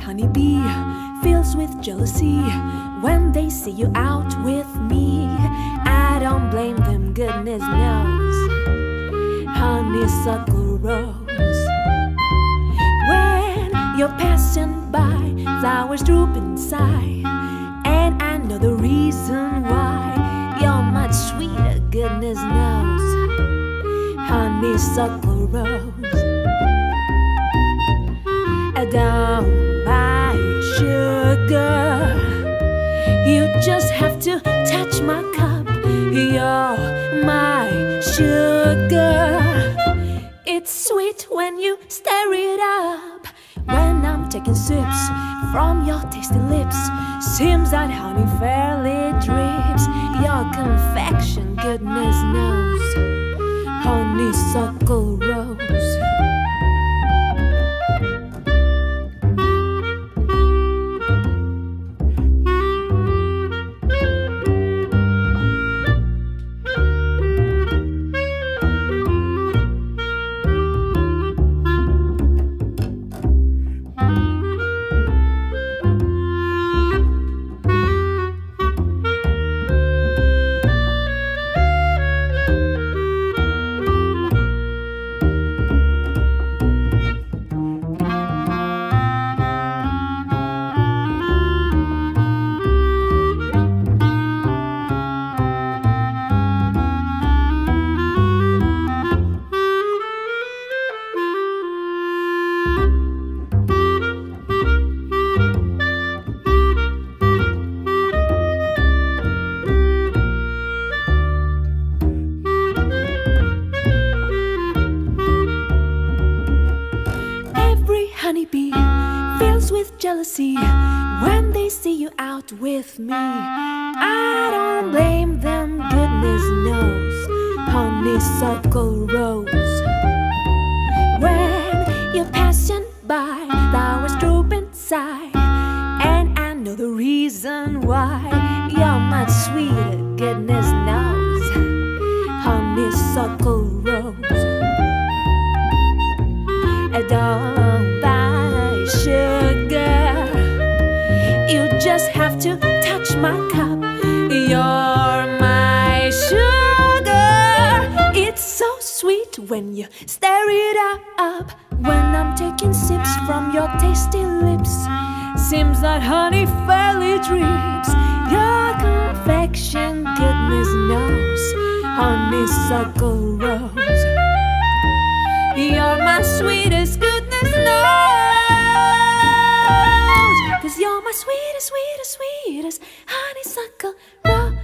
Honeybee fills with jealousy when they see you out with me. I don't blame them, goodness knows. Honeysuckle rose. When you're passing by, flowers droop inside. And I know the reason why you're much sweeter, goodness knows. Honeysuckle my cup. You're my sugar. It's sweet when you stir it up. When I'm taking sips from your tasty lips, seems that honey fairly drips. Your confection, goodness knows, honeysuckle honeybee fills with jealousy when they see you out with me. I don't blame them, goodness knows. Honeysuckle rose. When you're passing by, flowers droop inside. And I know the reason why you're much sweeter, goodness knows. Honeysuckle my cup. You're my sugar. It's so sweet when you stir it up. When I'm taking sips from your tasty lips, seems that honey fairly drips. Your confection, goodness knows, honeysuckle rose. You're my sweetest, goodness knows, cause you're my sweetest, sweetest sweet as honeysuckle rose.